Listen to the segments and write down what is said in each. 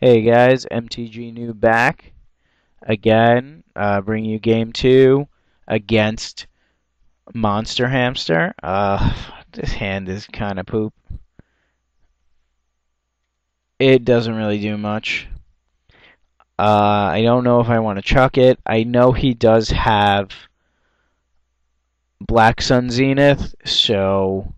Hey guys, MTG Noob back again. Uh, bring you game two against Monster Hamster. Uh, this hand is kind of poop. It doesn't really do much. Uh, I don't know if I want to chuck it. I know he does have Black Sun Zenith, so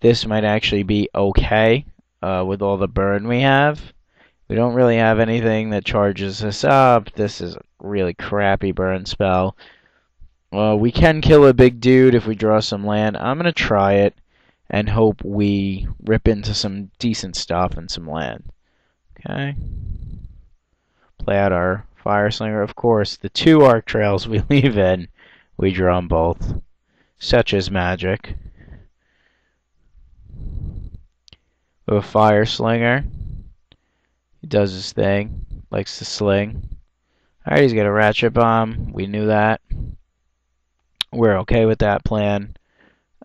this might actually be okay uh, with all the burn we have. We don't really have anything that charges us up. This is a really crappy burn spell. Uh, we can kill a big dude if we draw some land. I'm going to try it and hope we rip into some decent stuff and some land. Okay. Play out our Fire Slinger. Of course, the two Arc Trails we leave in, we draw them both. Such as magic. With a Fire Slinger. He does his thing. Likes to sling. Alright, he's got a ratchet bomb. We knew that. We're okay with that plan.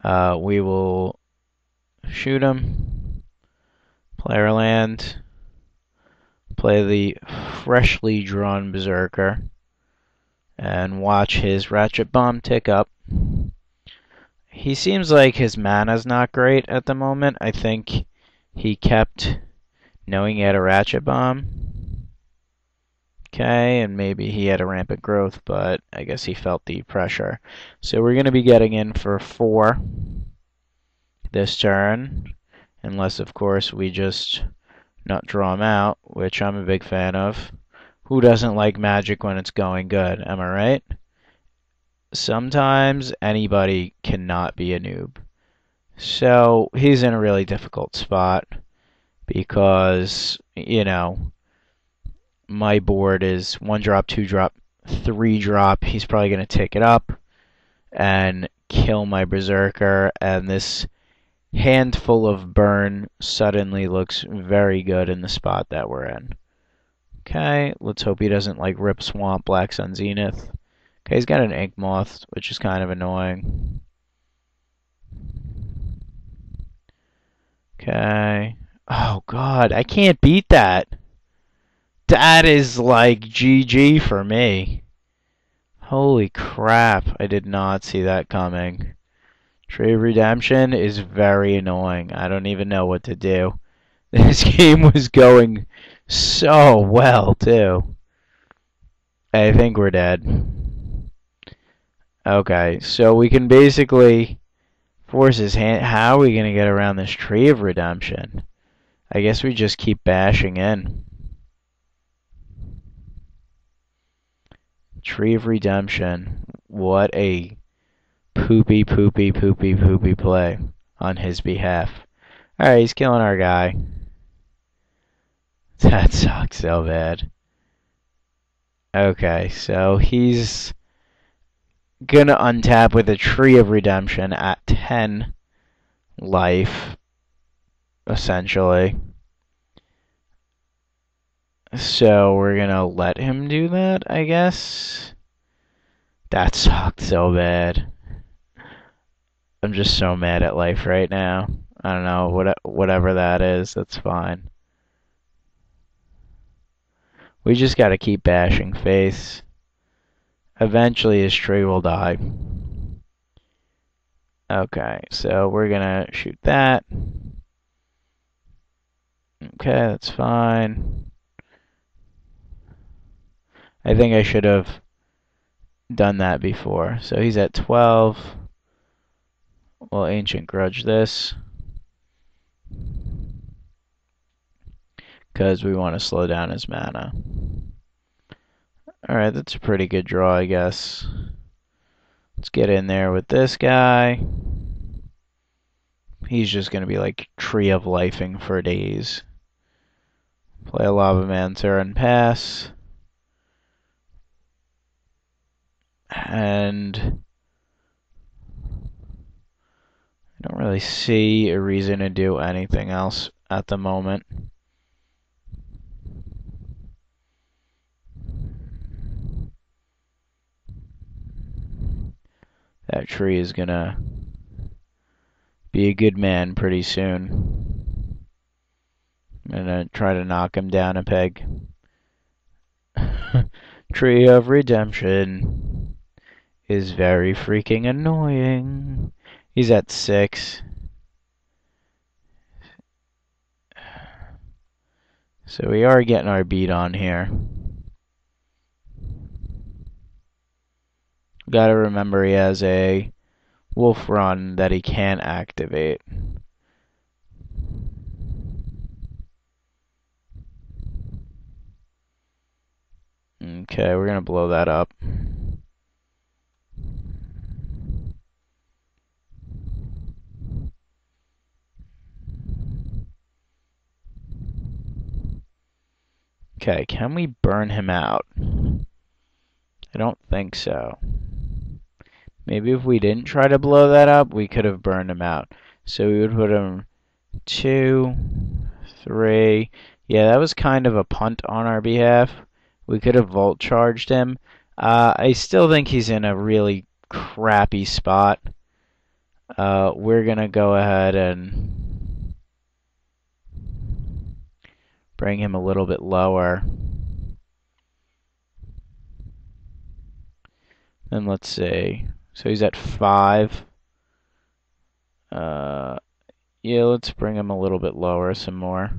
Uh, we will shoot him. Player land. Play the freshly drawn Berserker. And watch his ratchet bomb tick up. He seems like his mana's not great at the moment. I think he kept knowing he had a ratchet bomb. Okay, and maybe he had a rampant growth, but I guess he felt the pressure. So we're going to be getting in for four this turn, unless, of course, we just not draw him out, which I'm a big fan of. Who doesn't like magic when it's going good? Am I right? Sometimes anybody cannot be a noob. So he's in a really difficult spot because, you know, my board is one drop, two drop, three drop. He's probably going to take it up and kill my Berserker. And this handful of burn suddenly looks very good in the spot that we're in. Okay, let's hope he doesn't like rip Swamp Black Sun Zenith. Okay, he's got an Ink Moth, which is kind of annoying. Okay. Oh god, I can't beat that. That is like GG for me. Holy crap, I did not see that coming. Tree of Redemption is very annoying. I don't even know what to do. This game was going so well, too. I think we're dead. Okay, so we can basically force his hand. How are we going to get around this Tree of Redemption? I guess we just keep bashing in. Tree of Redemption. What a poopy, poopy, poopy, poopy play on his behalf. Alright, he's killing our guy. That sucks so bad. Okay, so he's gonna untap with a Tree of Redemption at 10 life essentially. So we're gonna let him do that, I guess. That sucked so bad. I'm just so mad at life right now. I don't know, what, whatever that is, that's fine. We just gotta keep bashing face. Eventually his tree will die. Okay, so we're gonna shoot that. Okay, that's fine. I think I should have done that before. So he's at 12. Well, Ancient Grudge this. Because we want to slow down his mana. Alright, that's a pretty good draw, I guess. Let's get in there with this guy. He's just going to be like Tree of Lifing for days. Play a Lava Man and pass. And I don't really see a reason to do anything else at the moment. That tree is gonna be a good man pretty soon. I'm gonna try to knock him down a peg. Tree of Redemption is very freaking annoying. He's at six. So we are getting our beat on here. Gotta remember he has a wolf run that he can't activate. Okay, we're gonna blow that up. Okay, can we burn him out? I don't think so. Maybe if we didn't try to blow that up, we could have burned him out. So we would put him two, three. Yeah, that was kind of a punt on our behalf. We could have Volt Charged him. Uh, I still think he's in a really crappy spot. Uh, we're going to go ahead and bring him a little bit lower. And let's see. So he's at 5. Uh, yeah, let's bring him a little bit lower some more.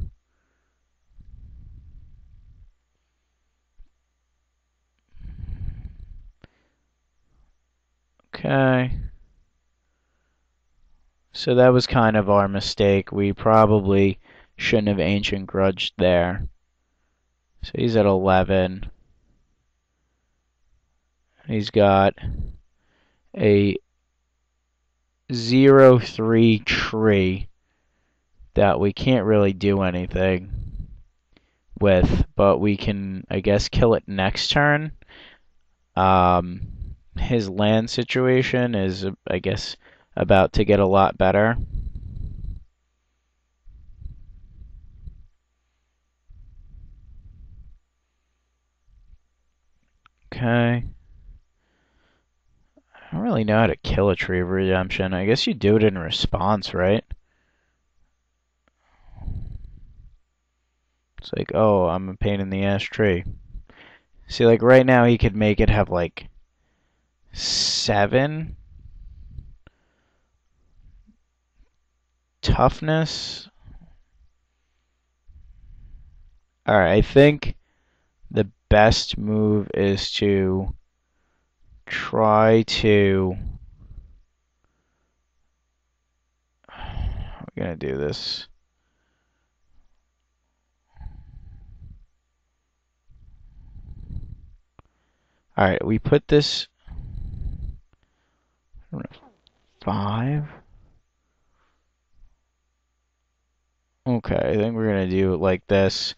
Okay. So that was kind of our mistake. We probably shouldn't have Ancient Grudge there. So he's at 11. He's got a 0-3 tree that we can't really do anything with, but we can, I guess, kill it next turn. Um, his land situation is, I guess, about to get a lot better. Okay. I don't really know how to kill a tree of redemption. I guess you do it in response, right? It's like, oh, I'm a pain in the ass tree. See, like right now he could make it have like seven toughness. Alright, I think the best move is to try to we're gonna do this all right we put this five okay I think we're gonna do it like this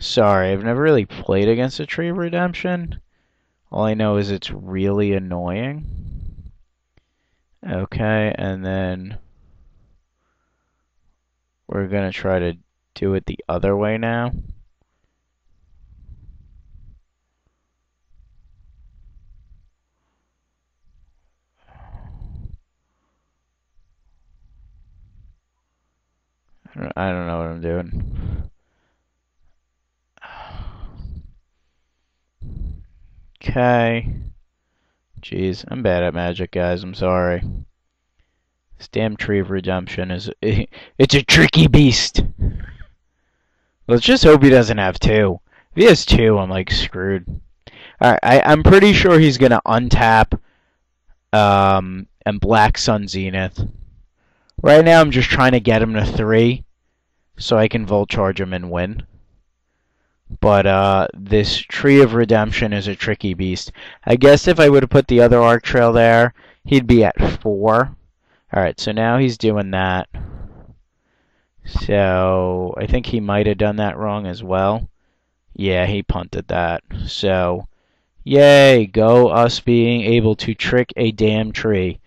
Sorry, I've never really played against a Tree of Redemption. All I know is it's really annoying. Okay, and then we're going to try to do it the other way now. I don't know what I'm doing. Okay. Jeez, I'm bad at magic, guys. I'm sorry. This damn tree of redemption is... It's a tricky beast! Let's just hope he doesn't have two. If he has two, I'm, like, screwed. Alright, I'm pretty sure he's gonna untap um, and Black Sun Zenith. Right now, I'm just trying to get him to three so I can Volt Charge him and win. But uh, this Tree of Redemption is a tricky beast. I guess if I would have put the other Arc Trail there, he'd be at 4. Alright, so now he's doing that. So, I think he might have done that wrong as well. Yeah, he punted that. So, yay, go us being able to trick a damn tree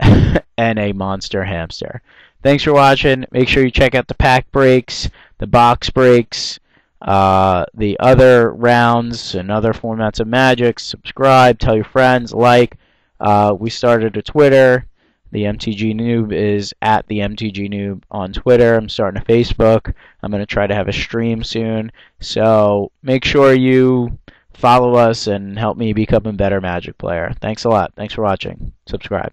and a monster hamster. Thanks for watching. Make sure you check out the pack breaks, the box breaks, uh, the other rounds and other formats of Magic. Subscribe, tell your friends, like. Uh, we started a Twitter. The MTG Noob is at the MTG Noob on Twitter. I'm starting a Facebook. I'm going to try to have a stream soon. So make sure you follow us and help me become a better Magic player. Thanks a lot. Thanks for watching. Subscribe.